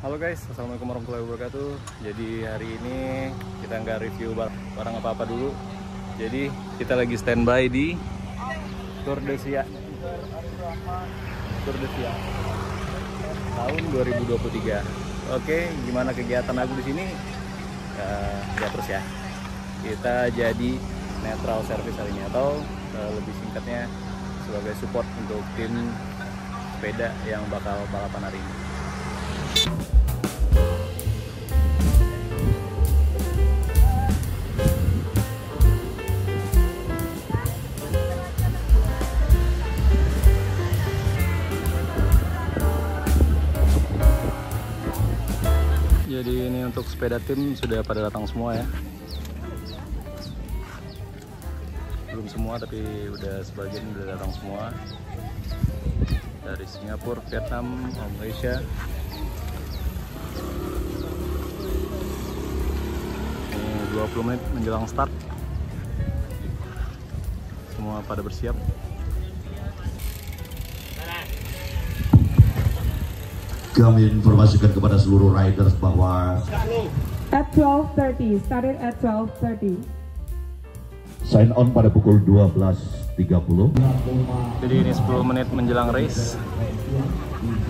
Halo guys, Assalamualaikum warahmatullahi wabarakatuh. Jadi hari ini kita nggak review bar- barang apa-apa dulu. Jadi kita lagi standby di Tour de Sia. Tour de Sia. Tahun 2023 Oke, gimana kegiatan aku di sini? Eh, lihat terus ya. Kita jadi netral service hari ini Atau eh, lebih singkatnya sebagai support untuk tim sepeda yang bakal balapan hari ini Jadi ini untuk sepeda tim sudah pada datang semua ya. Belum semua tapi udah sebagian udah datang semua. Dari Singapura, Vietnam, Malaysia. 20 menit menjelang start. Semua pada bersiap. Kami informasikan kepada seluruh riders bahwa At 12.30, started at 12.30. sign on pada pukul 12.30. Jadi ini 10 menit menjelang race.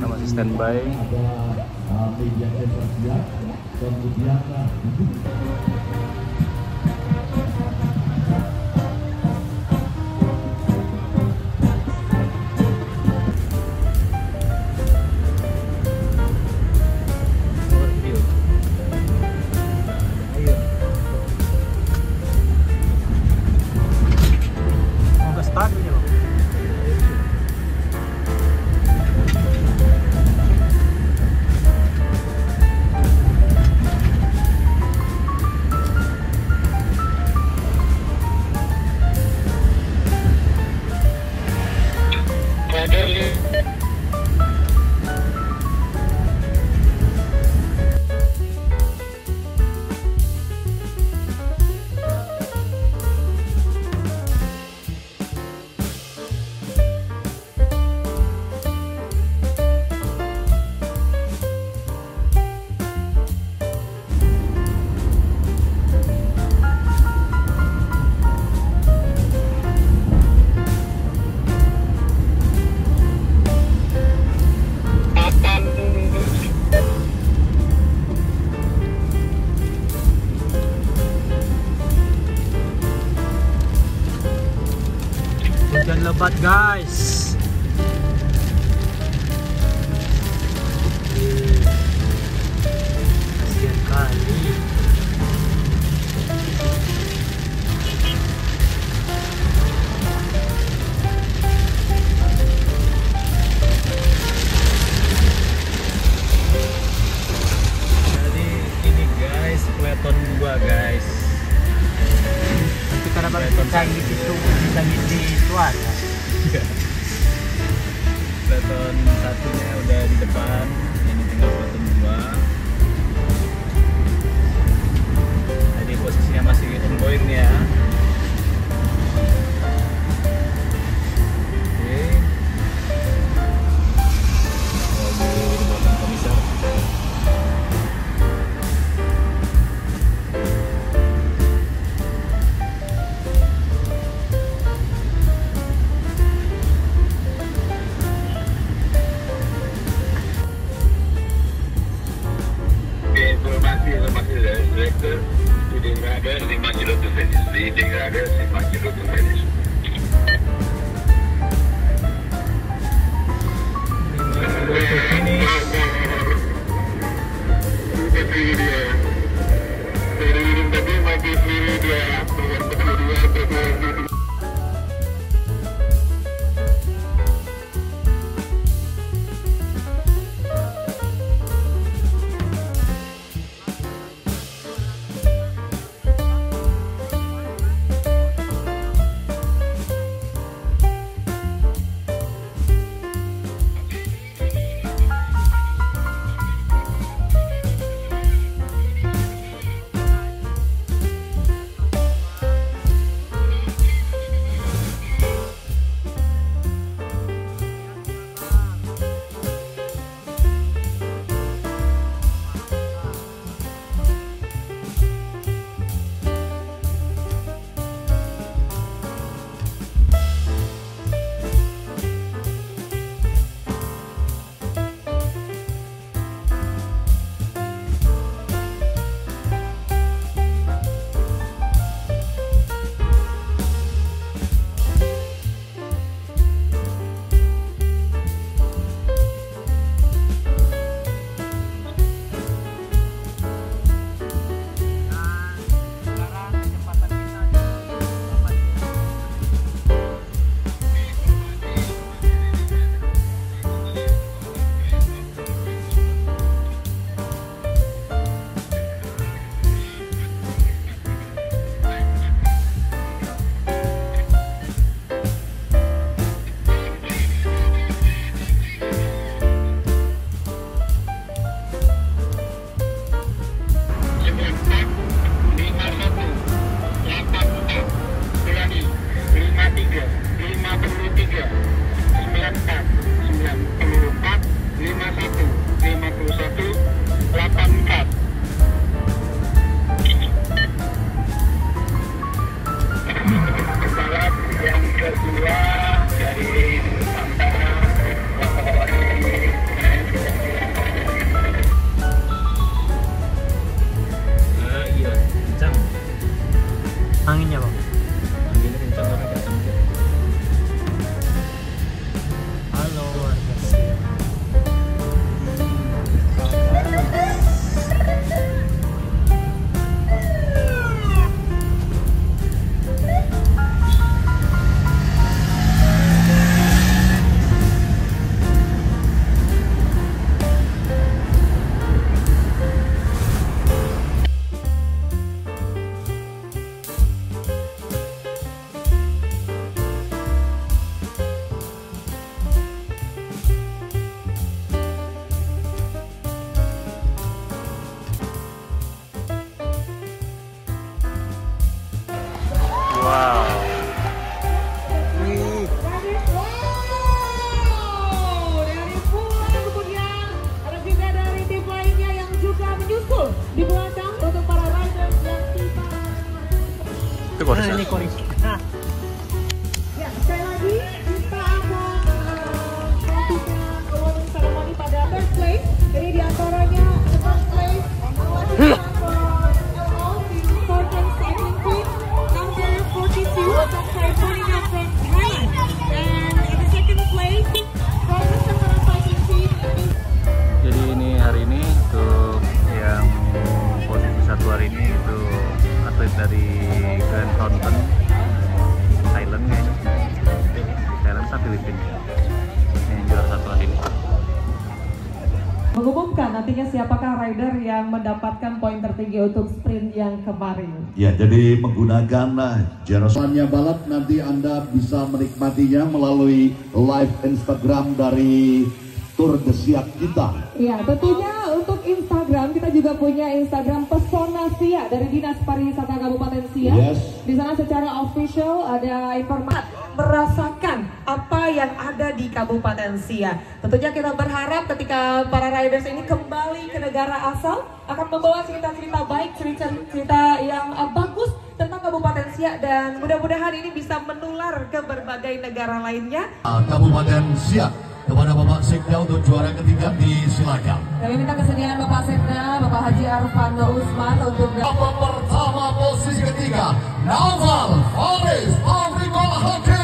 Kita masih standby. Mau but God. Mendapatkan poin tertinggi untuk sprint yang kemarin. Ya, jadi menggunakan jerosannya balap nanti Anda bisa menikmatinya melalui live Instagram dari Tour de Siak kita. Ya, tentunya untuk Instagram kita juga punya Instagram Pesona Sia dari Dinas Pariwisata Kabupaten Sia. Yes. Di sana secara official ada informasi merasakan apa yang ada di Kabupaten Sia. Tentunya kita berharap ketika para riders ini kembali ke negara asal akan membawa cerita-cerita baik, cerita-cerita yang uh, bagus tentang Kabupaten Sia dan mudah-mudahan ini bisa menular ke berbagai negara lainnya. Kabupaten Siak kepada Bapak Sekda untuk juara ketiga disilakan. Kami minta kesediaan Bapak Sekda, Bapak Haji Arfando Usman untuk Nomor pertama posisi ketiga Naval Faris Afrikola Hockey.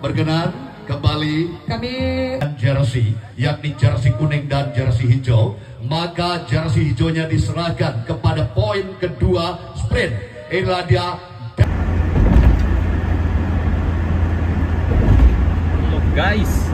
Berkenan kembali Kami jersey, yakni jersey kuning dan jersey hijau, maka jersey hijaunya diserahkan kepada poin kedua sprint. Inilah dia guys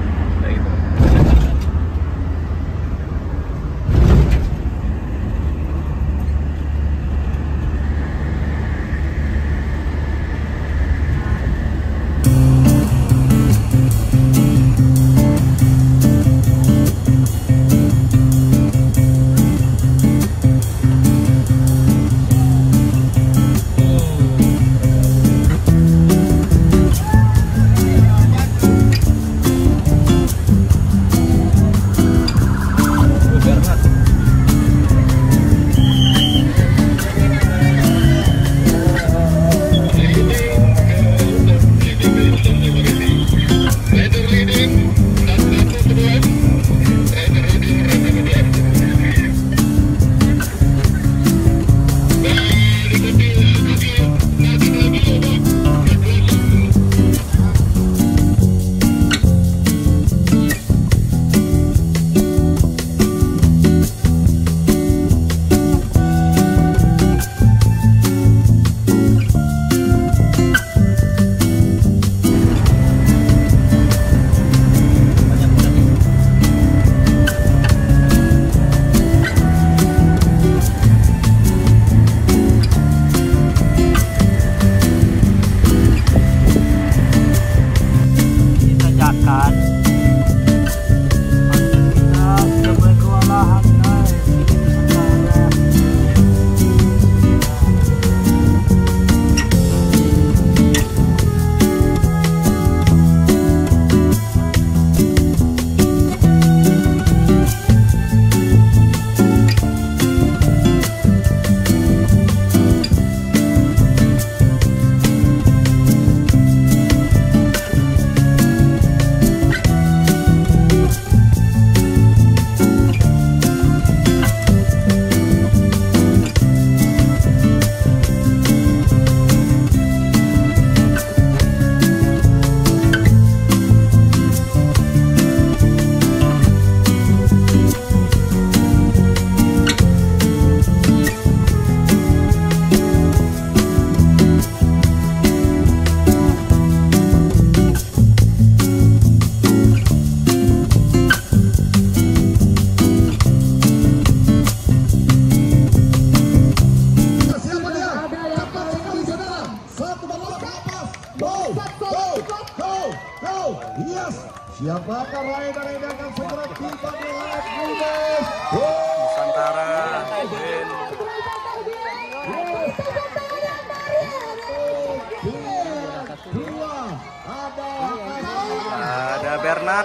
Ya,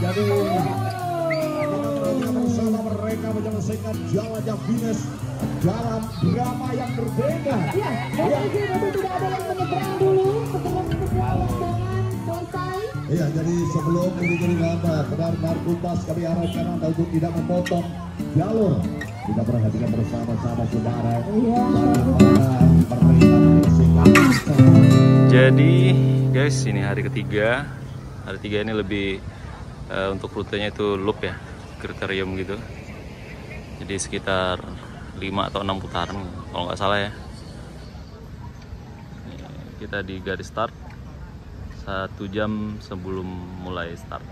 jadi bersama mereka menyelesaikan finish dalam drama yang berbeda. Ya, sebelum. Iya, jadi sebelum ini Anda benar-benar tuntas kami harapkan Anda untuk tidak memotong jalur. Kita perhatikan bersama-sama saudara menyelesaikan Jadi guys ini hari ketiga. Hari ketiga ini lebih eh, untuk rutenya itu loop ya, kriterium gitu. Jadi sekitar 5 atau 6 putaran kalau nggak salah ya. Kita di garis start satu jam sebelum mulai start.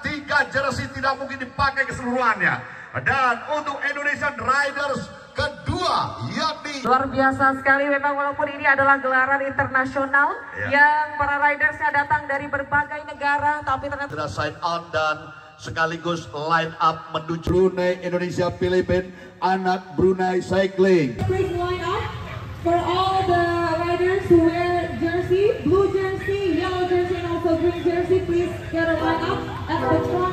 Tiga jersey tidak mungkin dipakai keseluruhannya. Dan untuk Indonesian Riders kedua yakni Luar biasa sekali memang walaupun ini adalah gelaran internasional yang para ridersnya datang dari berbagai negara tapi ternyata sudah sign on dan sekaligus line up menuju Brunei Indonesia Filipina anak Brunei Cycling. please line up for all the riders who wear jersey, blue jersey, yellow jersey and also green jersey please get a line up at the front.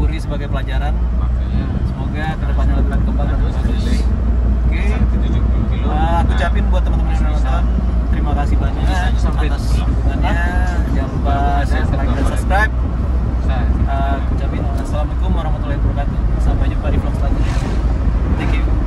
syukuri sebagai pelajaran. Makanya, semoga ke depannya lebih berkembang dan positif oke. Aku ucapin buat teman-teman yang nonton. Terima kasih banyak atas dukungannya. Jangan lupa share like dan subscribe. Eh, aku ucapin assalamualaikum warahmatullahi wabarakatuh. Sampai jumpa di vlog selanjutnya. Thank you.